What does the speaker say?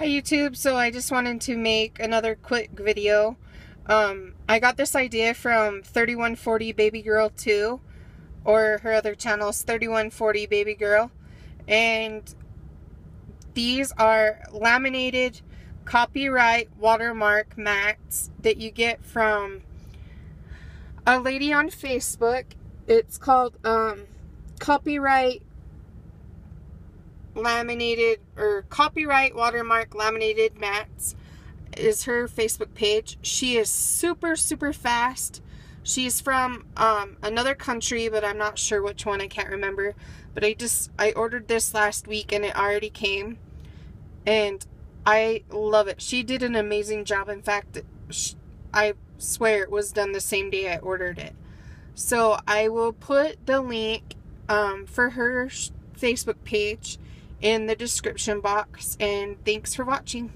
Hi YouTube, so I just wanted to make another quick video. Um, I got this idea from 3140 Baby Girl 2, or her other channel is 3140 Baby Girl, and these are laminated copyright watermark mats that you get from a lady on Facebook. It's called um, Copyright laminated or copyright watermark laminated mats is her Facebook page. She is super super fast. She's from um, another country, but I'm not sure which one. I can't remember. But I just I ordered this last week and it already came, and I love it. She did an amazing job. In fact, I swear it was done the same day I ordered it. So I will put the link um, for her Facebook page in the description box. And thanks for watching.